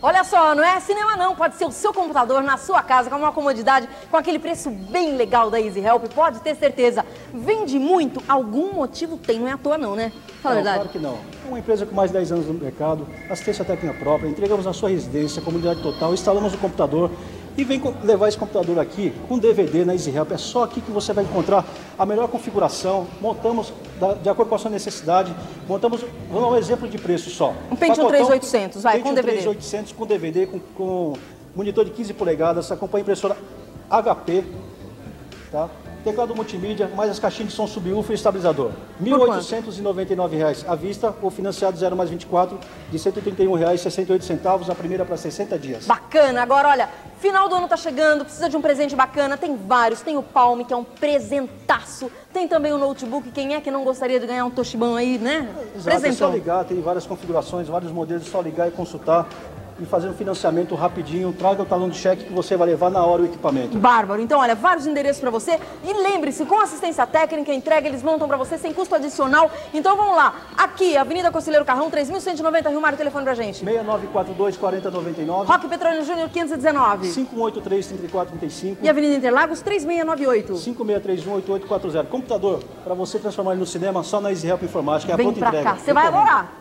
Olha só, não é cinema não, pode ser o seu computador na sua casa com uma comodidade, com aquele preço bem legal da Easy Help, pode ter certeza. Vende muito, algum motivo tem, não é à toa não, né? Fala não, a verdade. Claro que não. É uma empresa com mais de 10 anos no mercado, assistência técnica própria, entregamos na sua residência, comunidade total, instalamos o computador e vem levar esse computador aqui com DVD na Easy Help. É só aqui que você vai encontrar a melhor configuração. Montamos de acordo com a sua necessidade. Montamos, vou dar um exemplo de preço só. Um Pentium 3800, vai, Pentium com DVD. 3800 com DVD, com, com monitor de 15 polegadas, acompanha impressora HP, tá? Teclado multimídia, mais as caixinhas de som subwoofer e estabilizador. R$ 1.899 à vista ou financiado 0 mais 24 de R$ 131,68, a primeira para 60 dias. Bacana. Agora, olha, final do ano tá chegando, precisa de um presente bacana, tem vários. Tem o Palm, que é um presentaço. Tem também o notebook, quem é que não gostaria de ganhar um Toshiban aí, né? Exato, é só ligar, tem várias configurações, vários modelos, é só ligar e consultar e fazer um financiamento rapidinho. Traga o talão de cheque que você vai levar na hora o equipamento. Bárbaro. Então, olha, vários endereços para você. E lembre-se, com assistência técnica, entrega, eles montam para você sem custo adicional. Então, vamos lá. Aqui, Avenida Conselheiro Carrão, 3.190, Rio Mário, telefone pra gente. 6942 4099. Roque Petróleo Júnior, 519. 5183 3435. E Avenida Interlagos, 3698. 5631 8840. Computador, para você transformar ele no cinema, só na Easy Help Informática. É a Vem pronta pra entrega. cá, você vai adorar.